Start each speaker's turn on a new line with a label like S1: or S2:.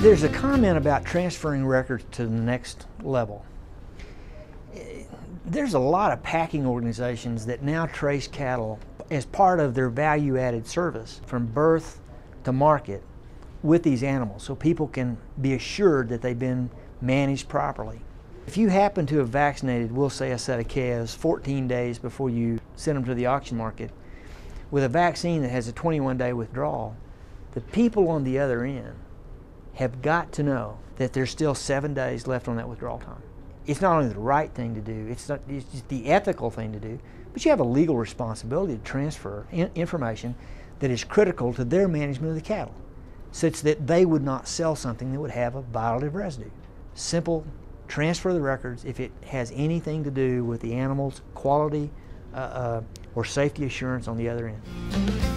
S1: There's a comment about transferring records to the next level. There's a lot of packing organizations that now trace cattle as part of their value added service from birth to market with these animals so people can be assured that they've been managed properly. If you happen to have vaccinated, we'll say a set of calves 14 days before you send them to the auction market with a vaccine that has a 21 day withdrawal, the people on the other end have got to know that there's still seven days left on that withdrawal time. It's not only the right thing to do, it's, not, it's just the ethical thing to do, but you have a legal responsibility to transfer in information that is critical to their management of the cattle, such that they would not sell something that would have a violative residue. Simple transfer the records if it has anything to do with the animal's quality uh, uh, or safety assurance on the other end.